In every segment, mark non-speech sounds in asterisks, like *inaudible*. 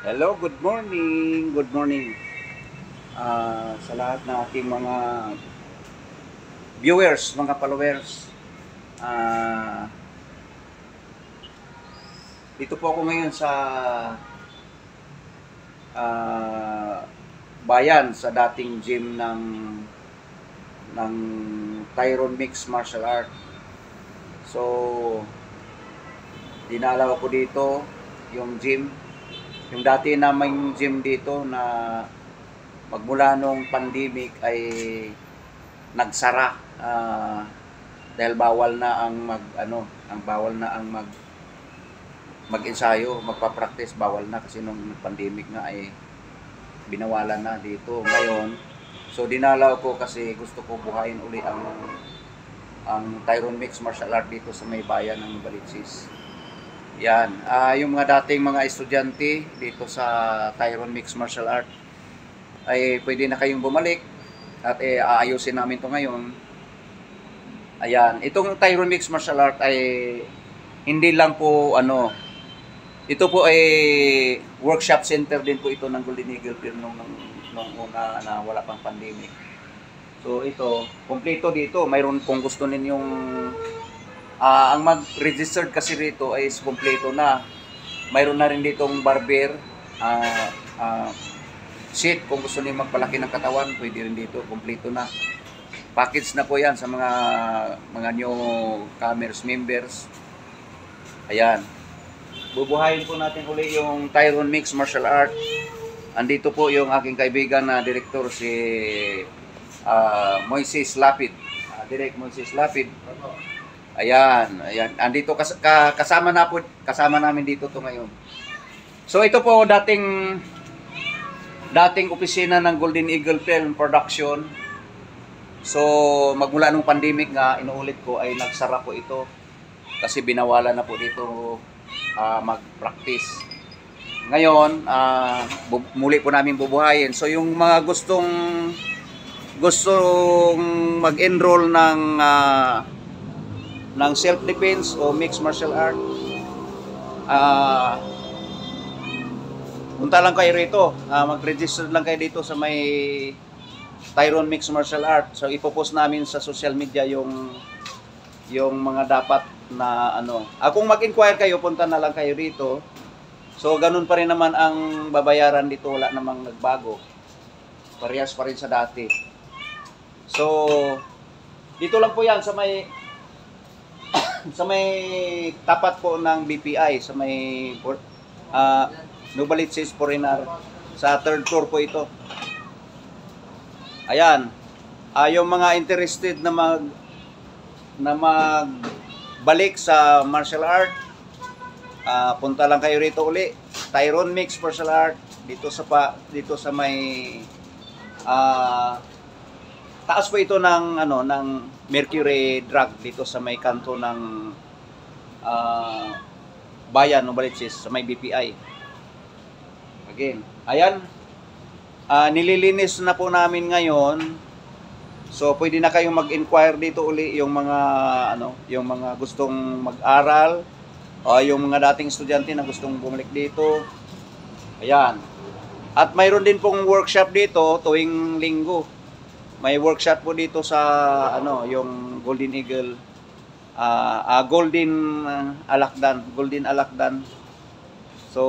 Hello, good morning. Good morning. Ah, sa lahat ng ating mga viewers, mga followers. Ah, dito po ako ngayon sa ah, bayan sa dating gym ng ng Tyrone Mix Martial Art. So, dinalaw ko dito yung gym yung dati namang gym dito na magmula nung pandemic ay nagsara ah, dahil bawal na ang mag ano, ang bawal na ang mag mag-ensayo, magpa-practice bawal na kasi nung pandemic nga ay binawalan na dito. Ngayon, so dinalaw ko kasi gusto ko buhayin uli ang ang Tyrone Mix Martial Art dito sa may bayan ng Balitsis. Yan. Ah, yung mga dating mga estudyante dito sa Tyrone Mix Martial Art ay pwede na kayong bumalik at eh, aayusin namin to ngayon. Ayan. Itong Tyrone Mix Martial Art ay hindi lang po ano ito po ay workshop center din po ito ng Golden Eagle Pier nung, nung, nung una na wala pang pandemic. So ito, kompleto dito. Mayroon kung gusto ninyong Ah, ang mag-registered kasi rito ay is kompleto na. Mayroon na rin ditong barber, ah, ah, seat kung gusto niyo magpalaki ng katawan, pwede rin dito, kompleto na. Package na po 'yan sa mga mga new commerce members. Ayan. Bubuhayin po natin uli yung Tyrone Mix Martial Art. Andito po yung aking kaibigan na direktor si ah, Moises Lapid. Ah, Direk Moises Lapid. Ayan, ayan. Andito kas ka- kasama na po, kasama namin dito to ngayon. So ito po dating dating opisina ng Golden Eagle Film Production. So magmula nung pandemic nga inuulit ko ay nagsara po ito kasi binawalan na po dito ah, mag-practice. Ngayon, bu- muli po namin bubuhayin. So yung mga gustong gustong mag-enroll ng ah, ng self-defense o mixed martial art. Ah, punta lang kayo rito. Ah, mag-register lang kayo dito sa may Tyrone Mixed Martial Art. So ipopost namin sa social media yung yung mga dapat na ano. Ah, kung mag-inquire kayo, punta na lang kayo rito. So ganun pa rin naman ang babayaran dito, wala namang nagbago. Parehas pa rin sa dati. So dito lang po 'yan sa may *coughs* sa may tapat po ng BPI sa may uh, Novalitsis Foreigner sa third floor po ito. Ayan. Ah, yung mga interested na mag na magbalik sa martial art, ah, punta lang kayo rito uli. Tyrone Mix Martial Art dito sa pa dito sa may ah taas po ito ng ano ng Mercury Drug dito sa may kanto ng ah, bayan ng Balitsis sa may BPI. Again, ayan. Ah, nililinis na po namin ngayon. So pwede na kayong mag-inquire dito uli yung mga ano, yung mga gustong mag-aral o yung mga dating estudyante na gustong bumalik dito. Ayan. At mayroon din pong workshop dito tuwing linggo may workshop po dito sa ano yung Golden Eagle. Ah ah, Golden ah, Alakdan Golden Alakdan. So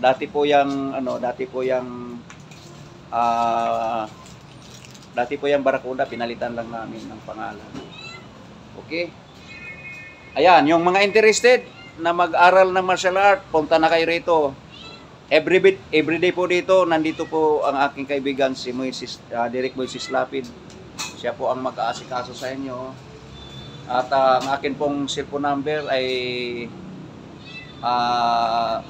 dati po yang ano dati po yang ah dati po yung Barracuda pinalitan lang namin ng pangalan. Okay? Ayan yung mga interested na mag-aral ng martial art punta na kayo rito Every bit, every po dito, nandito po ang aking kaibigan si Moises, uh, Derek Moises Lapid. Siya po ang mag-aasikaso sa inyo. At uh, ang akin pong cellphone number ay uh,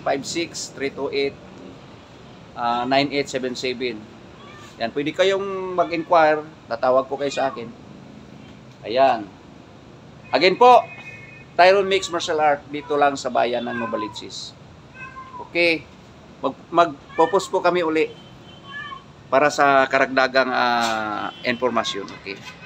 0956-328-9877. Yan, pwede kayong mag-inquire, tatawag po kayo sa akin. Ayan. Again po, Tyrone Mix Martial Art dito lang sa bayan ng Novalitsis. Okay. Mag magpo-post po kami uli para sa karagdagang ah, informasyon. Okay.